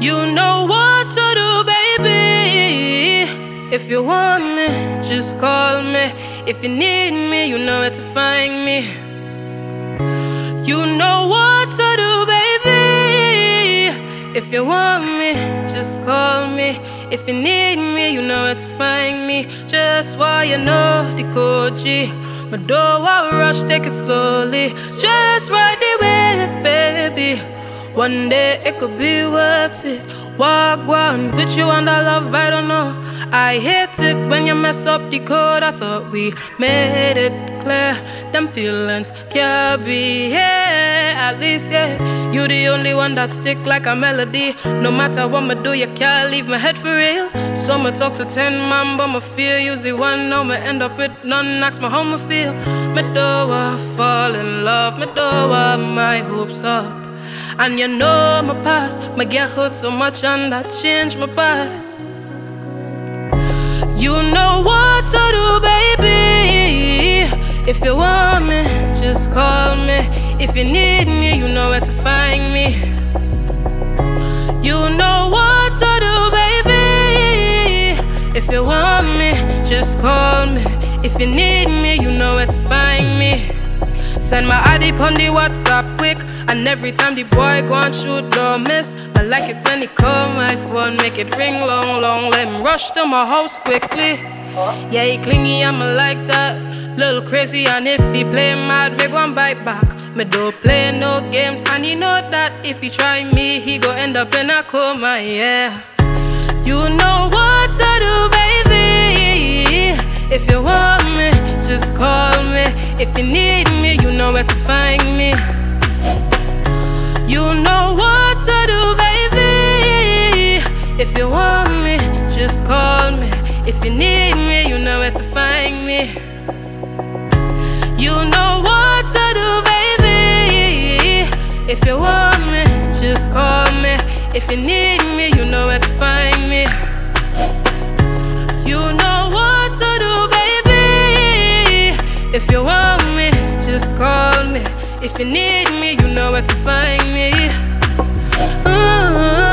You know what to do, baby. If you want me, just call me. If you need me, you know where to find me. You know what to do, baby. If you want me, just call me. If you need me, you know where to find me. Just why you know the code G. door won't rush, take it slowly. Just ride the wave, baby. One day it could be worth it. Walk one, put you on that love, I don't know. I hate it when you mess up the code. I thought we made it clear. Them feelings can't be here. At least, yeah, you the only one that stick like a melody. No matter what me do, you can't leave my head for real. So me talk to ten man, but me fear the one. Now me end up with none. Ask me how me feel. Me do I fall in love. Me do I my hopes up. And you know my past, my get hurt so much and I changed my path. You know what to do, baby. If you want me, just call me. If you need me, you know where to find me. You know what to do, baby. If you want me, just call me. If you need me, you know where to find me. Send my ID on the WhatsApp quick. And every time the boy go and shoot, don't miss. I like it when he call my phone, make it ring long, long. Let him rush to my house quickly. Yeah, he clingy, I'ma like that. Little crazy, and if he play mad, me go and bite back. Me don't play no games, and you know that if he try me, he go end up in a coma, yeah. You know what to do, baby. If you want me, just call. If you need me, you know where to find me. You know what to do, baby. If you want me, just call me. If you need me, you know where to find me. You know what to do, baby. If you want me, just call me. If you need me, you know where to find me. You know what to do, baby. If you want call me. If you need me, you know where to find me. Ooh, ooh.